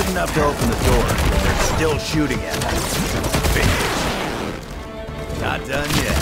Good enough to open the door. They're still shooting at us. Finish. Not done yet.